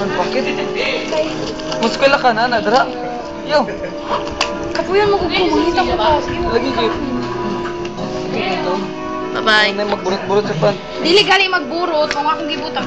Bakit? Muskwela ka na, nadra. Yo. Kapuyan mo ko mangita ko pa. Lagi kayo. Bye-bye. Ano magburot-burot sa pan. Dili gali magburot kung akong gibutan.